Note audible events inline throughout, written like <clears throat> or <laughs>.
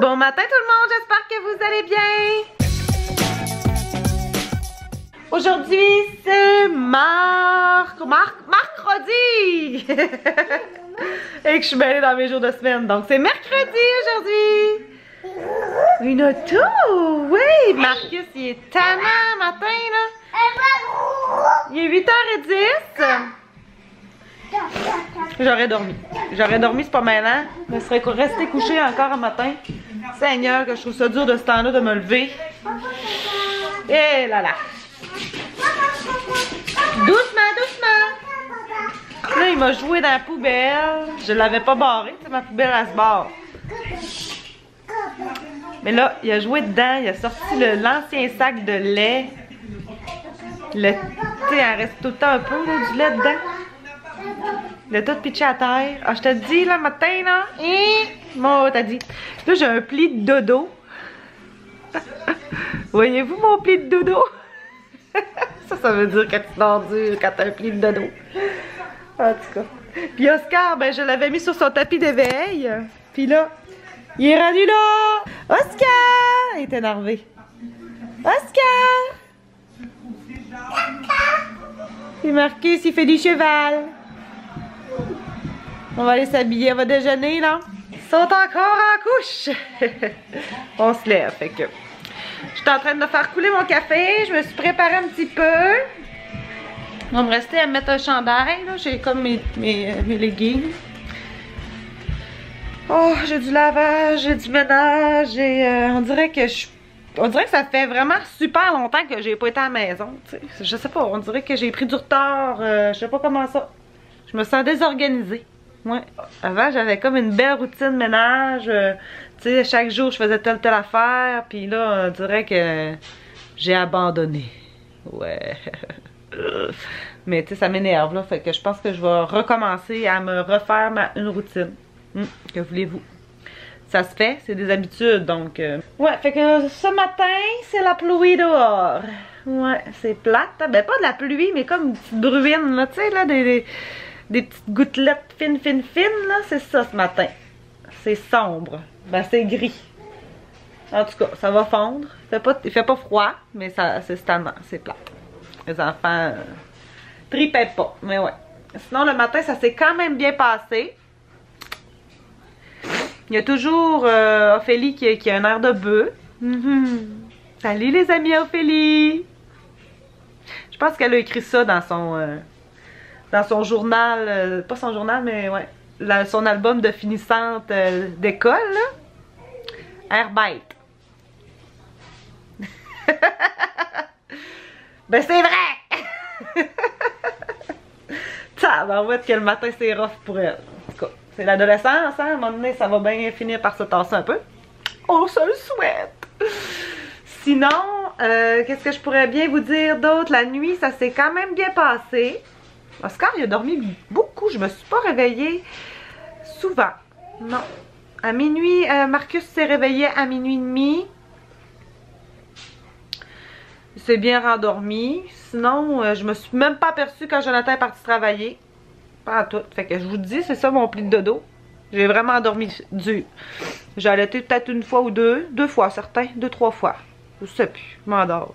Bon matin tout le monde, j'espère que vous allez bien. Aujourd'hui, c'est Marc... Marc... Mercredi! <laughs> Et que je suis mêlée dans mes jours de semaine. Donc, c'est mercredi aujourd'hui. Une auto! Oui! Marcus, il est tellement matin, là. Il est 8h10. J'aurais dormi. J'aurais dormi, c'est pas maintenant. Je serais resté couché encore un matin. Seigneur, que je trouve ça dur de ce temps-là de me lever. Et là là. Doucement, doucement. Là, il m'a joué dans la poubelle. Je l'avais pas barré. Tu ma poubelle, elle se barre. Mais là, il a joué dedans. Il a sorti l'ancien sac de lait. Le, tu sais, il reste tout le temps un peu du lait dedans. Il a tout pitché à terre. Ah, je te dis, là, matin, là. Hein? Bon, t'as dit. Là, j'ai un pli de dodo. <laughs> Voyez-vous mon pli de dodo? <laughs> ça, ça veut dire que tu dors dur quand t'as un pli de dodo. En tout cas. Puis Oscar, ben, je l'avais mis sur son tapis d'éveil. Puis là, il est rendu là. Oscar! Il est énervé. Oscar! Et Marcus, il fait du cheval. On va aller s'habiller, on va déjeuner là. Sont encore en couche. <laughs> on se lève, fait que. Je suis en train de faire couler mon café, je me suis préparée un petit peu. Il va me rester à mettre un chandail. J'ai comme mes, mes, mes leggings. Oh, j'ai du lavage, j'ai du ménage, et euh, on dirait que je on dirait que ça fait vraiment super longtemps que j'ai pas été à la maison, tu sais. Je sais pas, on dirait que j'ai pris du retard, euh, je sais pas comment ça. Je me sens désorganisée. Ouais. Avant, j'avais comme une belle routine ménage. Euh, tu sais, chaque jour, je faisais telle telle affaire. Puis là, on dirait que j'ai abandonné. Ouais. <laughs> Mais tu sais, ça m'énerve, là. Fait que je pense que je vais recommencer à me refaire ma, une routine. Hum, que voulez-vous? Ça se fait, c'est des habitudes, donc... Euh. Ouais, fait que ce matin, c'est la pluie dehors. Ouais, c'est plate. Ben, pas de la pluie, mais comme une petite bruine, là, tu sais, là, des... des des petites gouttelettes fines, fines, fines, là. C'est ça ce matin. C'est sombre. Ben, c'est gris. En tout cas, ça va fondre. Il fait pas, fait pas froid, mais ça c'est tannant, c'est plat. Les enfants euh, pas, mais ouais. Sinon, le matin, ça s'est quand même bien passé. Il y a toujours euh, Ophélie qui, a un air de bœuf. Mm-hmm. Salut les amis Ophélie! Je pense qu'elle a écrit ça dans son... Euh, dans son journal, euh, pas son journal, mais ouais, son album de finissante euh, d'école, Air bête. <laughs> ben c'est vrai! <laughs> Être que le matin c'est rough pour elle. En tout cas, c'est l'adolescence, hein? À un moment donné, ça va bien finir par se tasser un peu. On se le souhaite! Sinon, euh, qu'est-ce que je pourrais bien vous dire d'autre? La nuit, ça s'est quand même bien passé. Oscar, il a dormi beaucoup. Je me suis pas réveillée souvent. Non. À minuit, euh, Marcus s'est réveillé à minuit et demi. Il s'est bien rendormi. Sinon, euh, je me suis même pas aperçue quand Jonathan est parti travailler. Pas à tout. Fait que je vous dis, c'est ça mon pli de dodo. J'ai vraiment dormi dur. J'ai allaité peut-être une fois ou deux. Deux fois, certains. Deux, trois fois. Je sais plus. Je m'endors,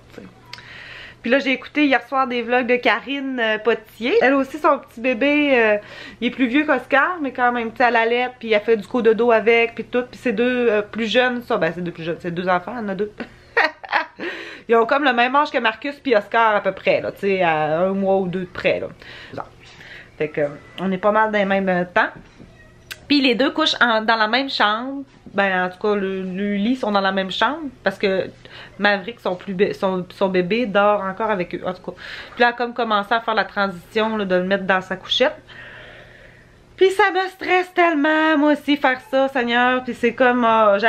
puis là, j'ai écouté hier soir des vlogs de Karine euh, Potier. Elle aussi, son petit bébé, euh, il est plus vieux qu'Oscar, mais quand même, tu sais, à lettre, puis elle fait du cododo avec, puis tout. Puis ces deux euh, plus jeunes, ça, ben c'est deux plus jeunes, c'est deux enfants, il en a deux. <laughs> Ils ont comme le même âge que Marcus puis Oscar à peu près, là, tu sais, à un mois ou deux de près, là. Fait que, on est pas mal dans les mêmes temps. Puis les deux couchent dans la même chambre. Ben, en tout cas, le, lit sont dans la même chambre parce que Maverick, son, plus son, son, bébé, dort encore avec eux. En tout cas. Puis là, comme commencé à faire la transition de le mettre dans sa couchette. Puis ça me stresse tellement, moi aussi, faire ça, Seigneur. Puis c'est comme, oh, j'ai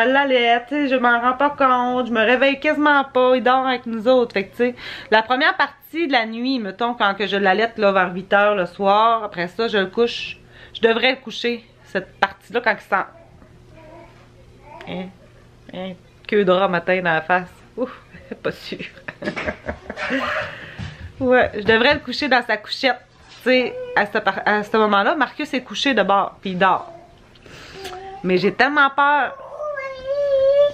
tu je m'en rends pas compte, je me réveille quasiment pas, il dort avec nous autres. Fait que, tu sais, la première partie de la nuit, mettons, quand que je l'allaite, là, vers 8 heures le soir, après ça, je le couche, je devrais le coucher cette partie-là quand il. Hein? Hein? Queue de matin dans la face. Ouf, <laughs> pas sûr. <laughs> ouais, je devrais le coucher dans sa couchette. Tu sais, à ce, moment-là, Marcus est couché de bord, puis il dort. Mais j'ai tellement peur.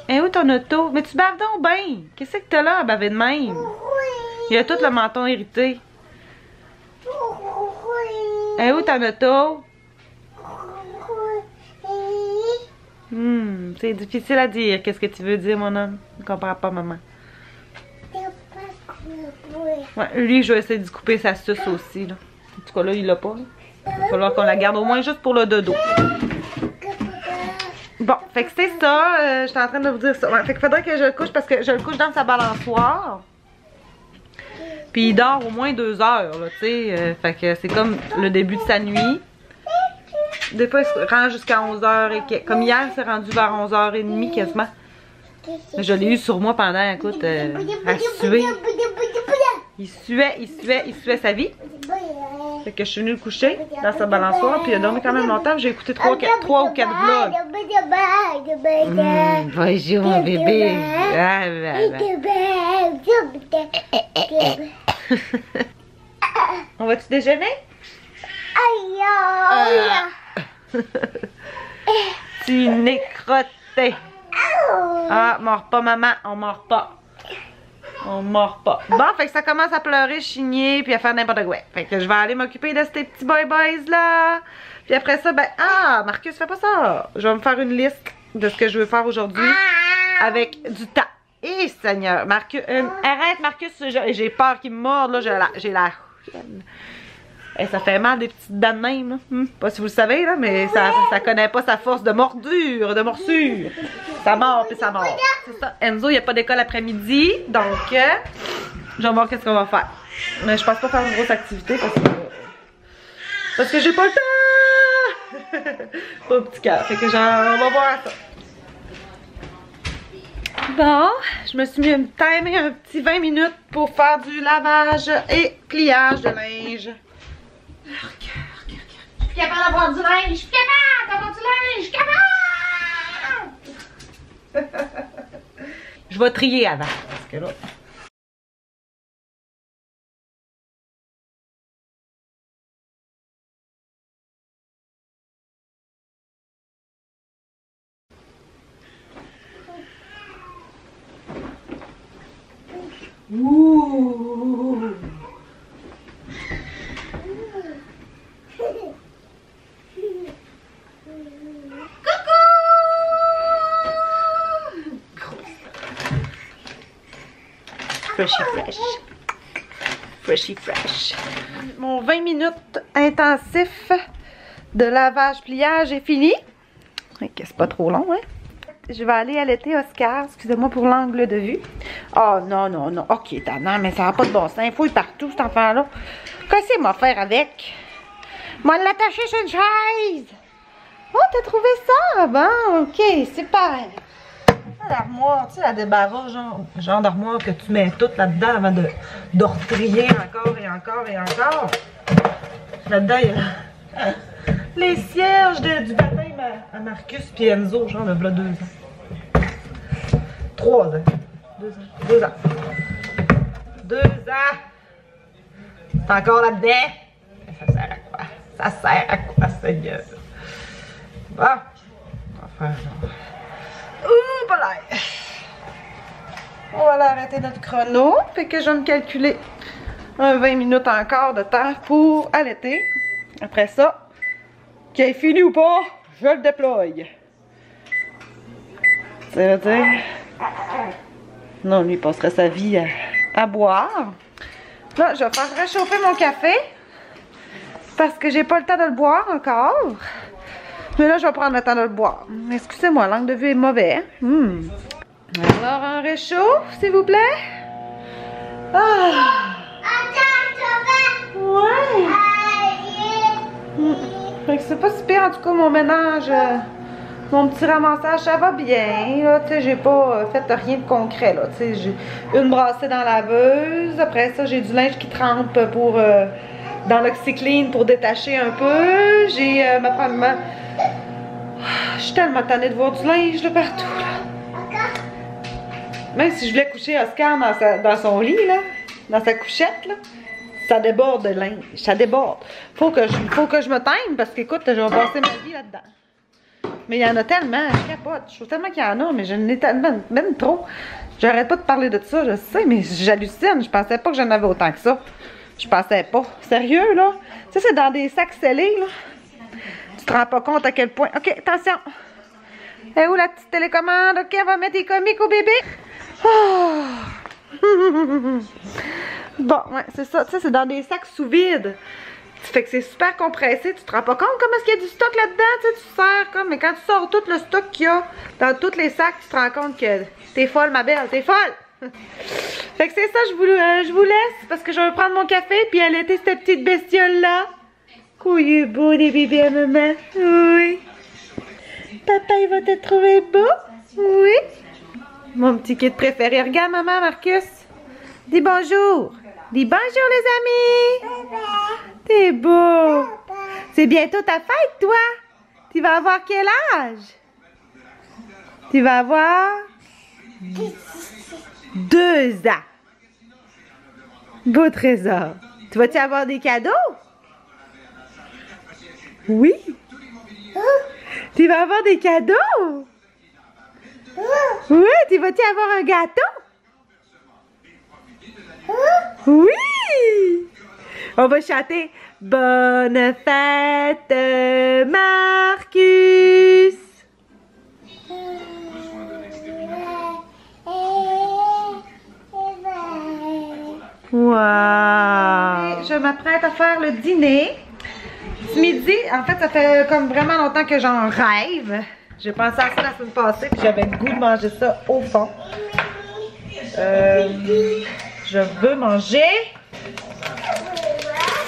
Eh où ton auto? Mais tu baves donc bien! Qu'est-ce que t'as là à baver de même? Il a tout le menton irrité. Eh où ton auto? Hmm, c'est difficile à dire. Qu'est-ce que tu veux dire, mon homme? Je comprends pas, maman. Ouais, lui, je vais essayer de couper sa suce aussi, là. En tout cas, là, il l'a pas. Il va falloir qu'on la garde au moins juste pour le dodo. Bon, fait que c'est ça. Euh, J'étais en train de vous dire ça. Fait qu'il faudrait que je le couche parce que je le couche dans sa balançoire. Puis il dort au moins deux heures, là, tu sais. Euh, fait que c'est comme le début de sa nuit. Des fois, il se rend jusqu'à 11h. Et que- Comme hier, c'est rendu vers 11h30 quasiment. Je l'ai eu sur moi pendant, écoute, euh, à suer. Il suait, il suait, il suait sa vie. Fait que je suis venue le coucher dans sa balançoire. Puis il a dormi quand même longtemps. J'ai écouté 3, ou 4 vlogs. Mmh, bonjour mon bébé. Ah, bah, bah. <laughs> On va-tu déjeuner? <laughs> tu nécroté. Ah, mord pas maman, on mord pas. On mord pas. Bon, fait que ça commence à pleurer, chigner, puis à faire n'importe quoi. Fait que je vais aller m'occuper de ces petits boy boys là. Puis après ça, ben, ah, Marcus, fais pas ça. Je vais me faire une liste de ce que je veux faire aujourd'hui avec du temps. Eh, Seigneur, Marcus, euh, arrête, Marcus, j'ai peur qu'il me morde, là, j'ai la, j'ai la, Eh, ça fait mal des petites dents de même, là. Hmm, Pas si vous le savez, là, mais ça, ça connaît pas sa force de mordure, de morsure. Ça mord, puis ça mord. C'est ça. Enzo, il n'y a pas d'école après-midi, donc, euh, je vais voir qu'est-ce qu'on va faire. Mais je pense pas faire une grosse activité parce que, parce que j'ai pas le temps! <laughs> pas au petit cœur. Fait que genre, on va voir ça. Bon, je me suis mis un timé un petit 20 minutes pour faire du lavage et pliage de linge. Je suis capable d'avoir du linge. Je suis capable d'avoir du linge. Je suis capable. <laughs> Je vais trier avant. Parce que là. Ouh. Freshy fresh. Freshy fresh. Mon 20 minutes intensif de lavage-pliage est fini. C'est pas trop long, hein? Je vais aller allaiter Oscar. Excusez-moi pour l'angle de vue. Oh non, non, non. Ok, non, mais ça n'a pas de bon sens. Il fouille partout, cet enfant-là. Qu'est-ce qu'il m'a faire avec? Moi, l'attacher sur une chaise. Oh, t'as trouvé ça? Bon, ok, super. L'armoire, tu sais, la débarras, genre, genre d'armoire que tu mets tout là-dedans avant de, retrier encore et encore et encore. Là-dedans, il y a les cierges de- du baptême à, Marcus puis Enzo, genre, de là deux ans. Trois ans. Deux ans. Deux ans. Deux ans. C'est encore là-dedans? Ça sert à quoi? Ça sert à quoi, Seigneur? Bon. Faire genre. Ouh, l'air. On va arrêter notre chrono. Fait que je vais me calculer un 20 minutes encore de temps pour allaiter. Après ça, qu'il ait fini ou pas, je le déploie. Ça veut dire. Non, lui, il passerait sa vie à, à boire. Là, je vais faire réchauffer mon café. Parce que j'ai pas le temps de le boire encore. Mais là, je vais prendre le temps de le boire. Excusez-moi, l'angle de vue est mauvais. Hmm. Alors, on réchauffe, s'il vous plaît. Ah! Ouais! Hmm. Fait que c'est pas si pire, en tout cas, mon ménage, euh, mon petit ramassage, ça va bien. Là, j'ai pas euh, fait rien de concret, là. J'ai une brassée dans la laveuse. Après ça, j'ai du linge qui trempe pour, euh, dans l'oxyclean pour détacher un peu. J'ai euh, ma femme... ma- Je suis tellement tannée de voir du linge, là, partout, là. Même si je voulais coucher Oscar dans, sa- dans son lit, là, dans sa couchette, là, ça déborde de linge. Ça déborde. Faut que je, faut que je me teigne parce qu'écoute, je vais passer ma vie là-dedans. Mais il y en a tellement, je capote. Je trouve tellement qu'il y en a, mais je n'ai tellement, même trop. J'arrête pas de parler de ça, je sais, mais j'hallucine. Je pensais pas que j'en avais autant que ça. Je pensais pas. Sérieux, là? Sais, c'est dans des sacs scellés, là. Tu te rends pas compte à quel point. OK, attention. Et où la petite télécommande? OK, on va mettre des comiques au bébé. Oh. <laughs> bon, ouais, c'est ça. Sais, c'est dans des sacs sous vide. Fait que c'est super compressé. Tu te rends pas compte comment est-ce qu'il y a du stock là-dedans? Tu sais, tu sers comme. Mais quand tu sors tout le stock qu'il y a dans tous les sacs, tu te rends compte que t'es folle, ma belle. T'es folle! <laughs> fait que c'est ça, je vous, euh, je vous laisse parce que je vais prendre mon café puis allaiter cette petite bestiole-là. Couille beau des bébés maman. Oui. Papa, il va te trouver beau? Oui. Mon petit kit préféré. Regarde, maman, Marcus. Dis bonjour. Dis bonjour, les amis. T'es beau. C'est bientôt ta fête, toi. Tu vas avoir quel âge? Tu vas avoir... Deux ans. Beau trésor. Tu vas-tu avoir des cadeaux? Oui. Tu vas avoir des cadeaux? Oui, tu vas-tu avoir un gâteau? Oui! On va chanter Bonne fête, Marcus! Wow! Je m'apprête à faire le dîner. Midi, en fait, ça fait comme vraiment longtemps que j'en rêve. J'ai pensé à ça la semaine passée, puis j'avais le goût de manger ça au fond. Euh, je veux manger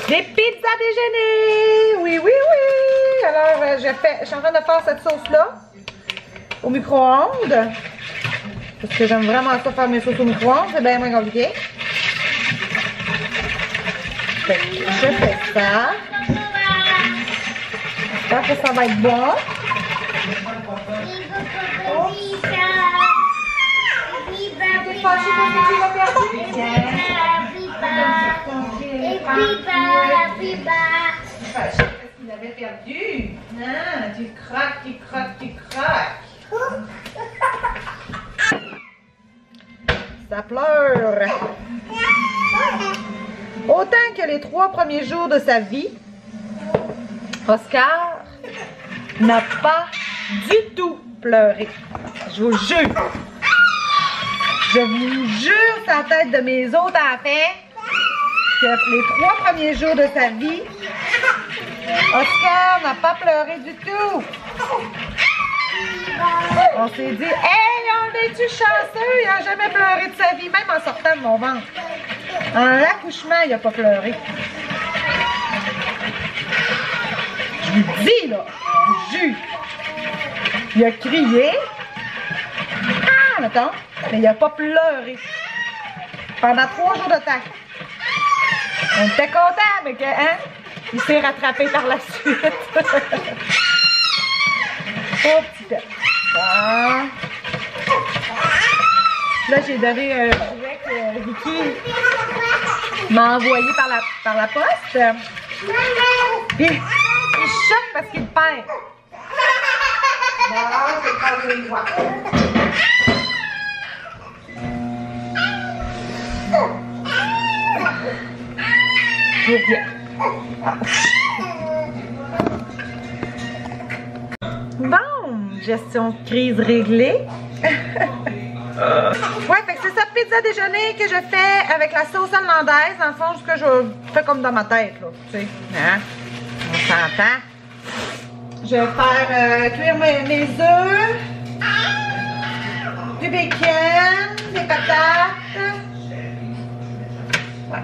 des pizzas déjeuner. Oui, oui, oui. Alors, euh, je, fais, je suis en train de faire cette sauce-là au micro-ondes. Parce que j'aime vraiment ça faire mes sauces au micro-ondes. C'est bien moins compliqué. Je fais ça. J'espère que ça va être bon? Tu craques, tu craques, tu craques. Ça pleure. Autant que les trois premiers jours de sa vie, Oscar n'a pas du tout pleuré. Je vous jure. Je vous jure la tête de mes autres enfants que les trois premiers jours de sa vie, Oscar n'a pas pleuré du tout. On s'est dit, hey, on est-tu chanceux? Il n'a jamais pleuré de sa vie, même en sortant de mon ventre. En l'accouchement, il n'a pas pleuré. Je vous dis, là. Il a crié. Ah, mettons. Mais il n'a pas pleuré. Pendant trois jours de temps. On était contents, mais que, hein? Il s'est rattrapé par la suite. <laughs> oh, petit. Ah. Là, j'ai donné un jouet que Vicky m'a envoyé par la, par la poste. Parce qu'il perd. Bon, c'est. Bon, gestion de crise réglée. ouais, fait que c'est ça, pizza déjeuner que je fais avec la sauce hollandaise. Dans le fond, ce que je fais comme dans ma tête, là. Tu sais, hein? On s'entend. Je vais faire euh, cuire mes, œufs, du bacon, des patates. Ouais.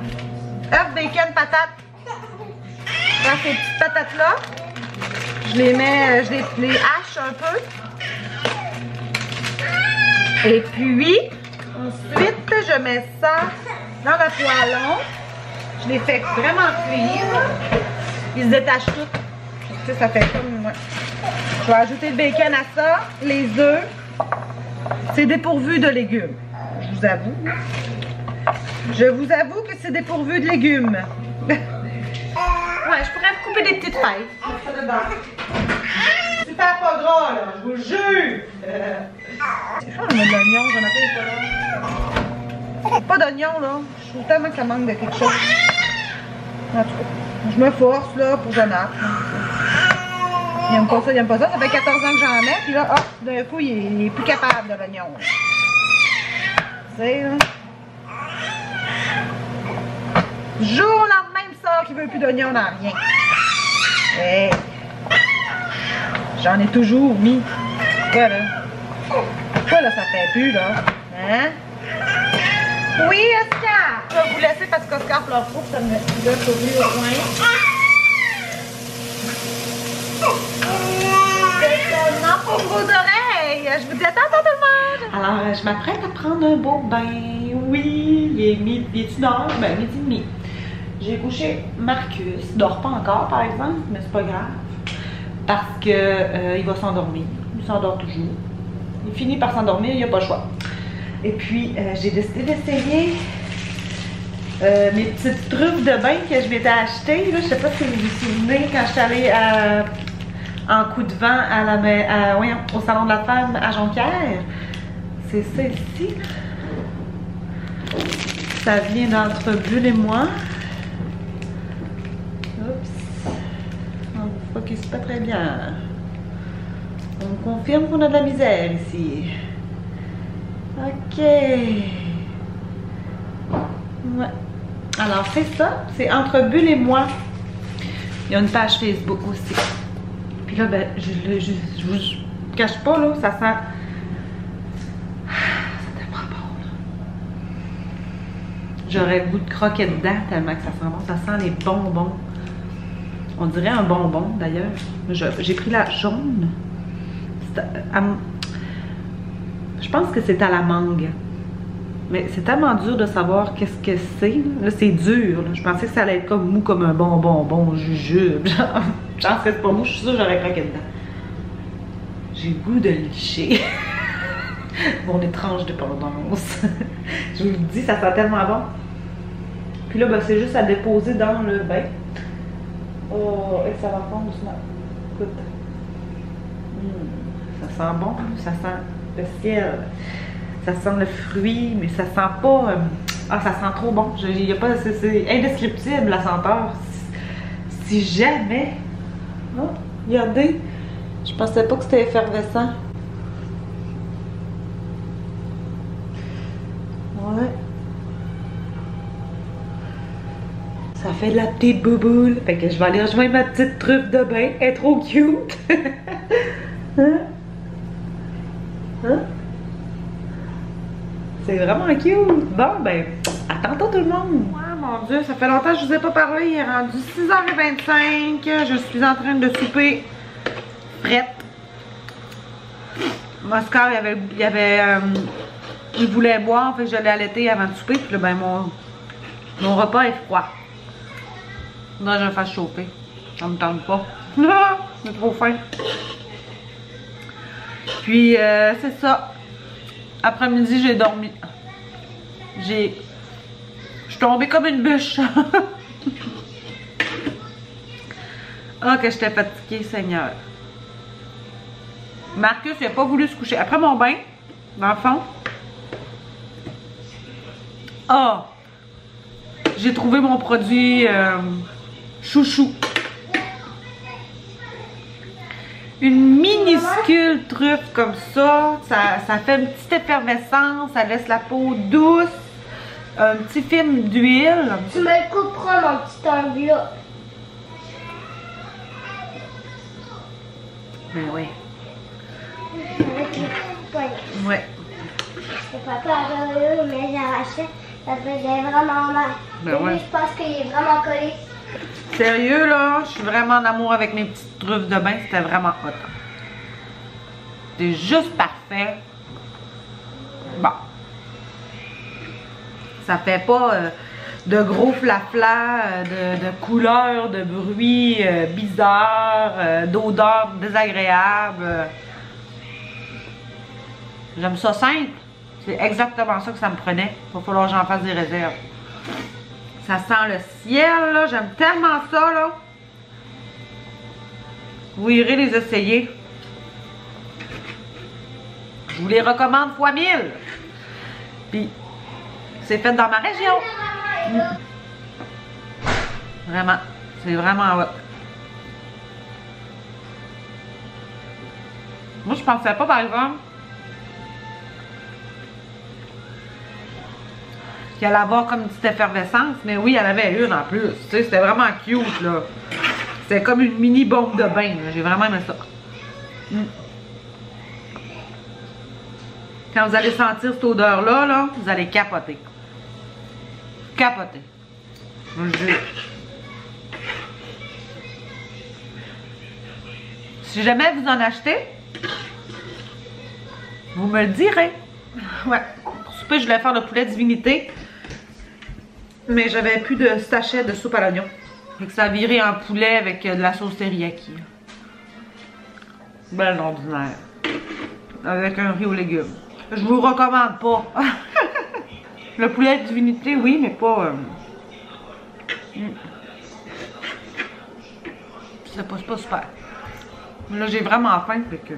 bacon, patates. Dans ces petites patates-là, je les mets, je les, hache un peu. Et puis, ensuite, je mets ça dans le poêlon. Je les fais vraiment cuire. Ils se détachent tout. Tu sais, ça fait comme... Ouais. Je vais ajouter le bacon à ça, les œufs. C'est dépourvu de légumes. Je vous avoue. Je vous avoue que c'est dépourvu de légumes. ouais, je pourrais couper des petites feuilles. Super ça pas gras, là, je vous jure! C'est ça, on a de l'oignon, j'en ai pas là. Pas d'oignon, là. Je trouve tellement que ça manque de quelque chose. En tout cas, je me force, là, pour Jonathan. Il aime pas ça, il aime pas ça. Ça fait 14 ans que j'en mets, puis là, hop, d'un coup, il est, il est plus capable de l'oignon. Tu sais, là. Jour au lendemain, il sort qu'il veut plus d'oignon dans rien. Hey. J'en ai toujours mis. Quoi, là? Quoi, là, ça fait plus, là? Hein? Oui, Oscar! Je vais vous laisser parce qu'Oscar pleure trop, ça me au mieux au coin. Pour vos oreilles! Je vous dis à tantôt tout! Alors, je m'apprête à prendre un beau bain. Oui, il est midi, il est une heure, ben midi et demi. J'ai couché Marcus. Il dort pas encore, par exemple, mais c'est pas grave. Parce que euh, il va s'endormir. Il s'endort toujours. Il finit par s'endormir, il n'y a pas le choix. Et puis, euh, j'ai décidé d'essayer euh, mes petites truffes de bain que je m'étais achetées. Là, je sais pas si vous vous souvenez quand je suis allée à- en coup de vent à la, au Salon de la Femme à Jonquière. C'est celle-ci. Ça vient d'entre Bulle et moi. Oups. On focus pas très bien. On confirme qu'on a de la misère ici. Ok. Alors, c'est ça. C'est entre Bulle et moi. Il y a une page Facebook aussi. Puis là, ben, je, je, je vous cache pas, là, ça sent. Ça tellement bon. J'aurais goût de croquer dedans tellement que ça sent bon. Ça sent les bonbons. On dirait un bonbon d'ailleurs. J'ai pris la jaune. Je pense que c'est à la mangue. Mais c'est tellement dur de savoir qu'est-ce que c'est. là. C'est dur. Je pensais que ça allait être comme mou comme un bonbon, bon jujube. <laughs> genre c'est pas mou, je suis sûre que j'aurais croqué dedans. J'ai goût de licher. <laughs> Mon étrange dépendance. <laughs> je vous le dis, ça sent tellement bon. Puis là, ben, c'est juste à déposer dans le bain. Oh, et ça va fondre doucement. Écoute. Hmm, ça sent bon, ça sent le ciel. Ça sent le fruit, mais ça sent pas. euh, ah, ça sent trop bon. C'est, indescriptible la senteur. Si jamais. Regardez. Je pensais pas que c'était effervescent. Ouais. Ça fait de la petite bouboule. Fait que je vais aller rejoindre ma petite truffe de bain. Elle est trop cute. <laughs> hein? Hein? C'est vraiment cute. Bon, ben, à tantôt tout le monde. Mon Dieu, ça fait longtemps que je vous ai pas parlé. Il est rendu 6h25. Je suis en train de souper frette. Oscar, il avait, euh, il voulait boire, fait que je l'ai allaité avant de souper. Puis là, ben, mon, mon repas est froid. Là, je vais faire chauffer. Ça me tente pas. <laughs> Non, j'ai trop faim. Puis, euh, c'est ça. Après-midi, j'ai dormi. J'ai. Tombée comme une bûche. <laughs> Ah, que j'étais fatiguée, Seigneur. Marcus, il a pas voulu se coucher. Après mon bain, dans le fond. Ah! J'ai trouvé mon produit euh, chouchou. Une minuscule truffe comme ça, ça, ça fait une petite effervescence, ça laisse la peau douce, un petit film d'huile. Tu me le couperas, mon petit angle Ben oui. Avec les poignets. Ouais. C'est pas heureux, mais j'ai arraché. Ça faisait vraiment mal. Ben lui, ouais. je pense qu'il est vraiment collé. Sérieux là, je suis vraiment en amour avec mes petites truffes de bain, c'était vraiment hot. C'est juste parfait. Bon. Ça fait pas euh, de gros flafla, euh, de, de couleurs, de bruits euh, bizarres, d'odeurs désagréables. J'aime ça simple. C'est exactement ça que ça me prenait. Il va falloir que j'en fasse des réserves. Ça sent le ciel, là. J'aime tellement ça, là. Vous irez les essayer. Je vous les recommande fois mille. Puis, c'est fait dans ma région. Vraiment. C'est vraiment hot. Moi, je pensais pas, par exemple, qu'il allait avoir comme une petite effervescence. Mais oui, elle avait une en plus. Tu sais, c'était vraiment cute, là. C'était comme une mini bombe de bain. J'ai vraiment aimé ça. Mm. Quand vous allez sentir cette odeur-là, là, vous allez capoter. Capoter. Je... Si jamais vous en achetez, vous me le direz. Ouais. Pour souper, je voulais faire le poulet divinité. Mais j'avais plus de sachet de soupe à l'oignon. Fait que ça a viré en poulet avec euh, de la sauce teriyaki. Ben ordinaire. Avec un riz aux légumes. Je vous recommande pas. <laughs> le poulet divinité, oui, mais pas... Euh... Mm. Ça passe pas super. Là, j'ai vraiment faim, fait que...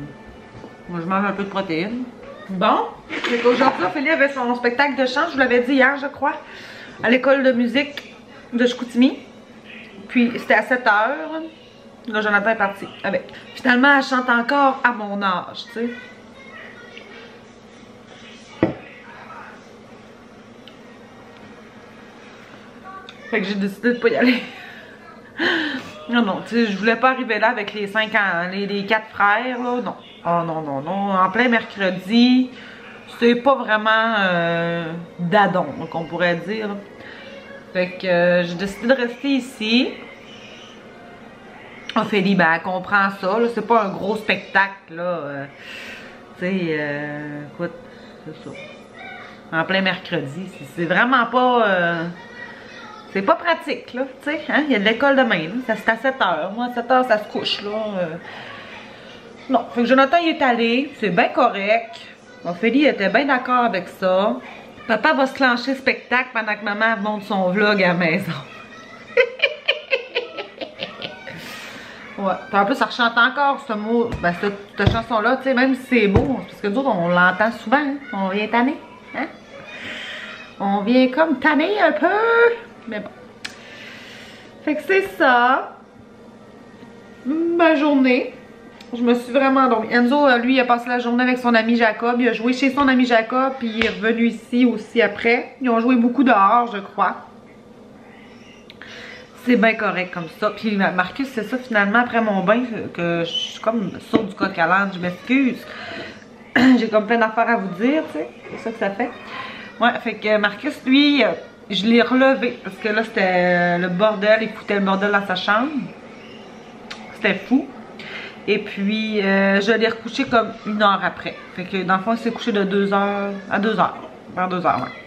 Moi, je mange un peu de protéines. Bon, fait qu'aujourd'hui, Ophélie avait son spectacle de chant, je vous l'avais dit hier, je crois, à l'école de musique de Chicoutimi. Puis, c'était à 7 heures. Là, Jonathan est parti avec. Finalement, elle chante encore à mon âge, tu sais. Fait que j'ai décidé de pas y aller. non, non, tu sais, je voulais pas arriver là avec les cinq ans, les, quatre frères, là, non. Oh non, non, non, en plein mercredi, c'est pas vraiment euh, d'adon, qu'on pourrait dire. Fait que euh, j'ai décidé de rester ici. Ophélie, ben, elle comprend ça, c'est pas un gros spectacle, là. Euh, tu sais, écoute, c'est ça. En plein mercredi, c'est vraiment pas... C'est pas pratique, là, tu sais, hein? Il y a de l'école demain, là. C'est à 7 h Moi, à 7 h ça se couche, là. Euh. Non, fait que Jonathan, il est allé. C'est bien correct. Ophélie était bien d'accord avec ça. Papa va se clencher spectacle pendant que maman monte son vlog à la maison. <laughs> ouais. Puis en plus, ça rechante encore ce mot, ben, cette, chanson-là, tu sais, même si c'est beau, parce que nous on l'entend souvent, hein? on vient tanner, hein? On vient comme tanner un peu. Mais bon. Fait que c'est ça. Ma journée. Je me suis vraiment endormie. Enzo, euh, lui, a passé la journée avec son ami Jacob. Il a joué chez son ami Jacob, puis il est revenu ici aussi après. Ils ont joué beaucoup dehors, je crois. C'est bien correct comme ça. Puis Marcus, c'est ça finalement, après mon bain, que je suis comme saut du coq à l'âne. Je m'excuse. <clears throat> J'ai comme plein d'affaires à vous dire, tu sais. C'est ça que ça fait. Ouais, fait que Marcus, lui, euh, je l'ai relevé parce que là, c'était le bordel. Il foutait le bordel dans sa chambre. C'était fou. Et puis, euh, je l'ai recouché comme une heure après. Fait que dans le fond, il s'est couché de 2 heures à 2 heures. Vers 2 heures, ouais.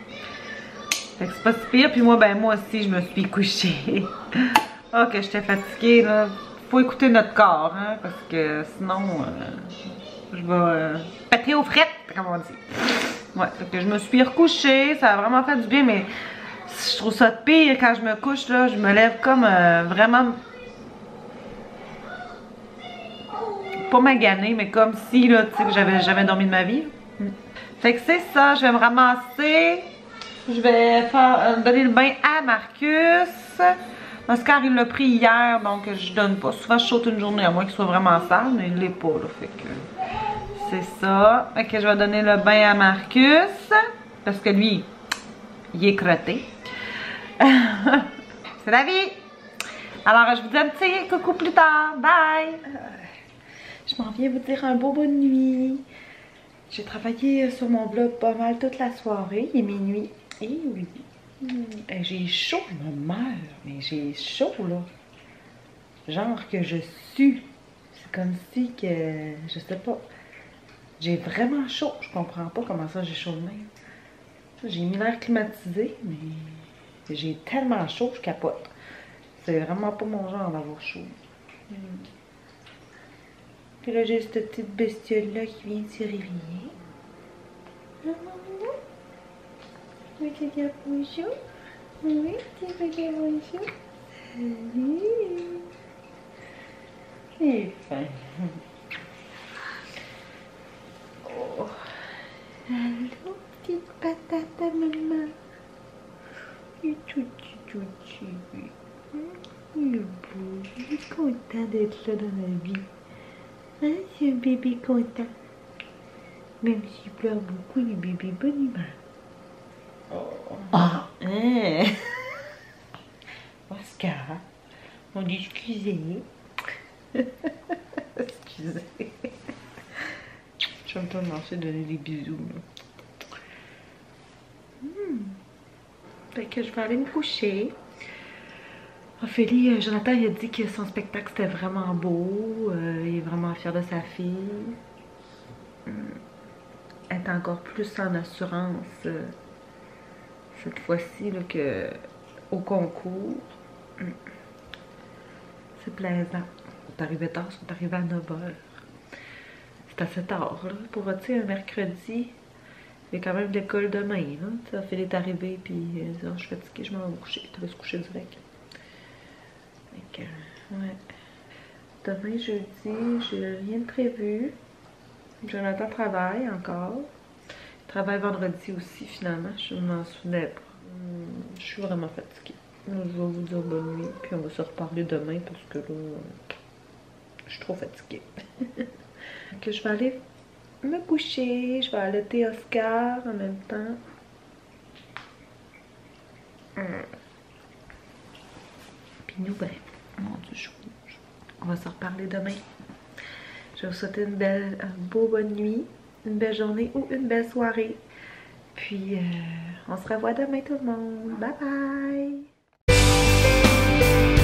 Fait que c'est pas si pire. Puis moi, ben moi aussi, je me suis couchée. <laughs> oh, que j'étais fatiguée, là. Faut écouter notre corps, hein, parce que sinon, euh, je vais euh, péter aux frettes, comme on dit. Ouais, fait que je me suis recouchée. Ça a vraiment fait du bien, mais je trouve ça pire quand je me couche, là. Je me lève comme euh, vraiment... Pas magané, mais comme si, là, tu sais, j'avais jamais dormi de ma vie. Fait que c'est ça, je vais me ramasser. Je vais faire, euh, donner le bain à Marcus. Oscar, il l'a pris hier, donc je donne pas. Souvent, je saute une journée, à moins qu'il soit vraiment sale, mais il l'est pas, là. Fait que c'est ça. Que je vais donner le bain à Marcus. Parce que lui, il est crotté. <laughs> c'est la vie. Alors, je vous dis un petit coucou plus tard. Bye. Je m'en viens vous dire un beau bonne nuit. J'ai travaillé sur mon blog pas mal toute la soirée. Il est minuit. Et eh oui. Eh, j'ai chaud, je me meurs. Mais j'ai chaud, là. Genre que je sue. C'est comme si que... Je sais pas. J'ai vraiment chaud. Je comprends pas comment ça j'ai chaud de. J'ai mis l'air climatisé, mais j'ai tellement chaud, je capote. C'est vraiment pas mon genre d'avoir chaud. Hmm. Puis là, j'ai cette petite bestiole-là qui vient de se réveiller. Oui, tu dis bonjour. Oui, tu veux dire bonjour. Salut. Il est fin. Oh. Allô, petite patate à maman? Et tout. Il est beau, il est content d'être là dans la vie. Hein, c'est un bébé content. Même s'il pleure beaucoup, il est bébé bonne humeur. Oh. Ah, hein. <laughs> Oscar, on dit excusez. <laughs> excusez. Je vais me lancer donner des bisous. Fait que je vais aller me coucher. Ophélie, euh, Jonathan il a dit que son spectacle c'était vraiment beau. Euh, il est vraiment fier de sa fille. Hmm. Elle est encore plus en assurance euh, cette fois-ci qu'au concours. C'est plaisant. On est arrivé tard, on est arrivé à 9h. C'est assez tard, là. Pour, un mercredi, il y a quand même l'école demain, là. Tu sais, est arrivé, puis dit, oh, je suis fatiguée, je m'en vais coucher. Tu vas se coucher direct. Fait. Demain, jeudi, j'ai rien de prévu. Jonathan travaille encore. Il travaille vendredi aussi, finalement. Je m'en souvenais pas. Hmm, je suis vraiment fatiguée. Je vais vous dire bonne nuit, puis on va se reparler demain parce que là, je suis trop fatiguée. <laughs> que je vais aller me coucher, je vais allaiter Oscar en même temps. Hmm. Puis nous, ben, mon Dieu, on va se reparler demain. Je vous souhaiter une belle, beau bonne nuit, une belle journée ou une belle soirée. Puis, euh, on se revoit demain tout le monde. Bye bye!